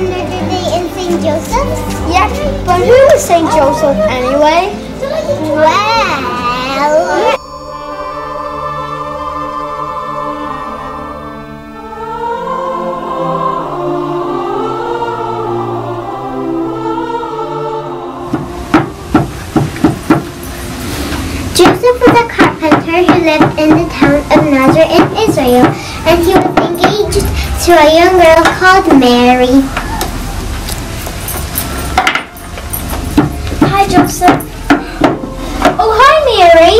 Notre in St. But who is St. Joseph anyway? Well, Joseph was a carpenter who lived in the town of Nazareth in Israel, and he was engaged to a young girl called Mary. Hi, Joseph. Oh, hi, Mary.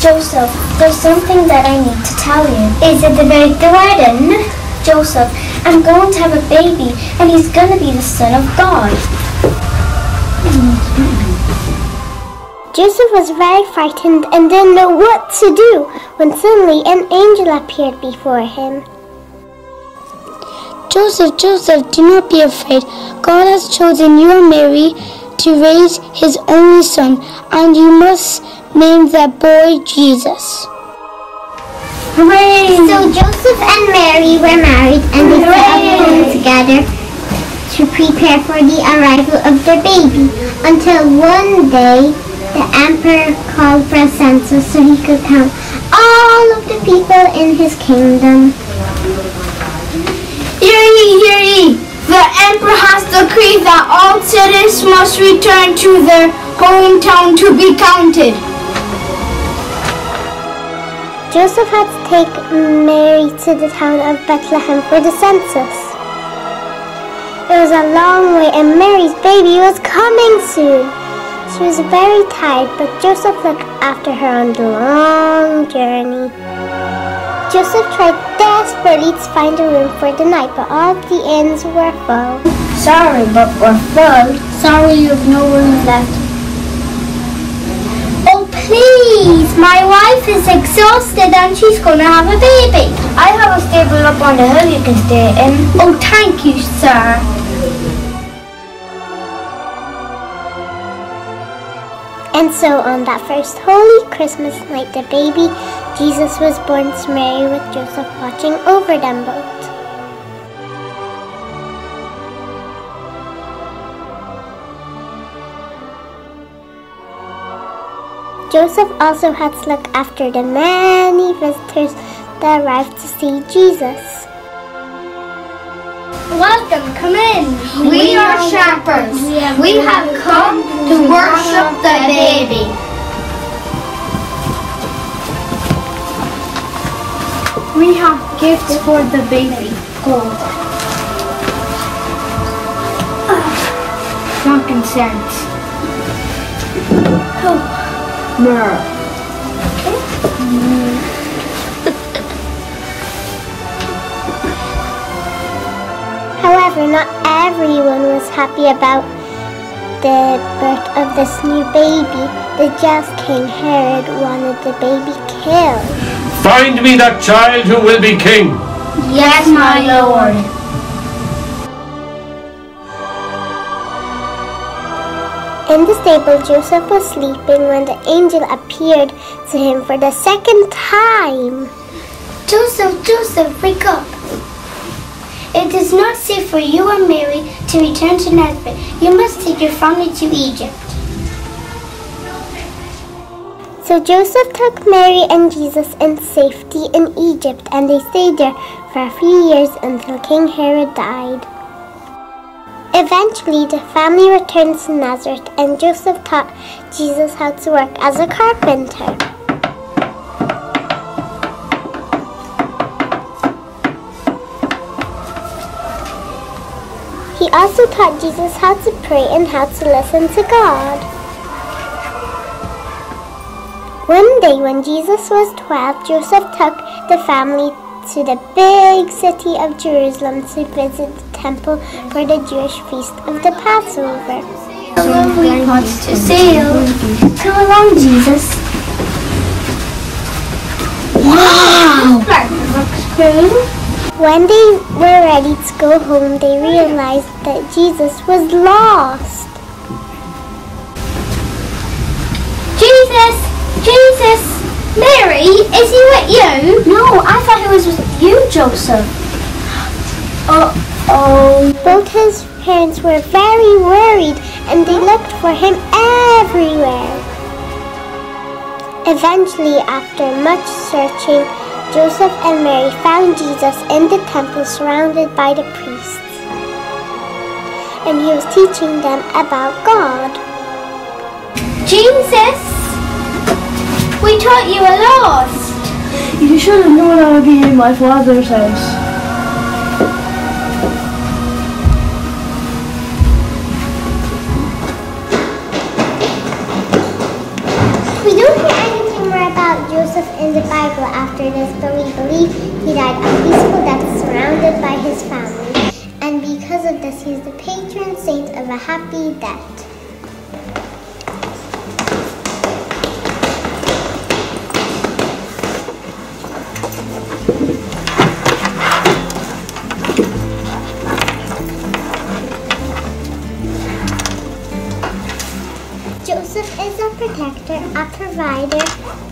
Joseph, there's something that I need to tell you. Is it about the wedding? Joseph, I'm going to have a baby, and he's going to be the Son of God. Mm-hmm. Joseph was very frightened and didn't know what to do when suddenly an angel appeared before him. Joseph, Joseph, do not be afraid. God has chosen you and Mary to raise his only son, and you must name that boy Jesus. Hooray! So Joseph and Mary were married and they set up home together to prepare for the arrival of their baby until one day the emperor called for a census so he could count all of the people in his kingdom. Hear ye, hear ye! The emperor has decreed that all citizens must return to their hometown to be counted. Joseph had to take Mary to the town of Bethlehem for the census. It was a long way and Mary's baby was coming soon. She was very tired, but Joseph looked after her on the long journey. Joseph tried desperately to find a room for the night, but all the inns were full. Sorry, but we're full. Sorry, you have no room left. Oh, please! My wife is exhausted and she's gonna have a baby. I have a stable up on the hill you can stay in. Oh, thank you, sir. And so on that first holy Christmas night, the baby Jesus was born to Mary with Joseph watching over them both. Joseph also had to look after the many visitors that arrived to see Jesus. Welcome, come in. We are shepherds. We have come to worship the baby. We have gifts for the baby. Gold. Frankincense. Myrrh. However, not everyone was happy about the birth of this new baby. The just King Herod wanted the baby killed. Find me that child who will be king. Yes, my lord. In the stable, Joseph was sleeping when the angel appeared to him for the second time. Joseph, Joseph, wake up. It is not safe for you and Mary to return to Nazareth. You must take your family to Egypt. So Joseph took Mary and Jesus in safety in Egypt, and they stayed there for a few years until King Herod died. Eventually, the family returned to Nazareth, and Joseph taught Jesus how to work as a carpenter. He also taught Jesus how to pray and how to listen to God. One day, when Jesus was 12, Joseph took the family to the big city of Jerusalem to visit the temple for the Jewish feast of the Passover. Lovely pots to sale. Come along, Jesus. Wow! When they were ready to go home, they realized that Jesus was lost. Mary, is he with you? No, I thought he was with you, Joseph. Oh, Oh. Both his parents were very worried and they looked for him everywhere. Eventually, after much searching, Joseph and Mary found Jesus in the temple surrounded by the priests. And he was teaching them about God. Jesus, we thought you were lost. You should have known I would be in my father's house. We don't hear anything more about Joseph in the Bible after this, but we believe he died a peaceful death surrounded by his family. And because of this, he is the patron saint of a happy death. Is a protector, a provider,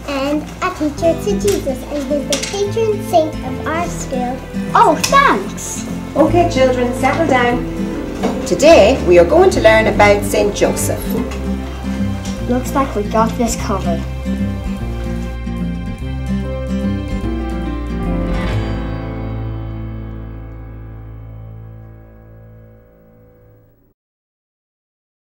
and a teacher to Jesus, and he's the patron saint of our school. Oh, thanks. Okay, children, settle down. Today we are going to learn about St. Joseph. Looks like we got this covered.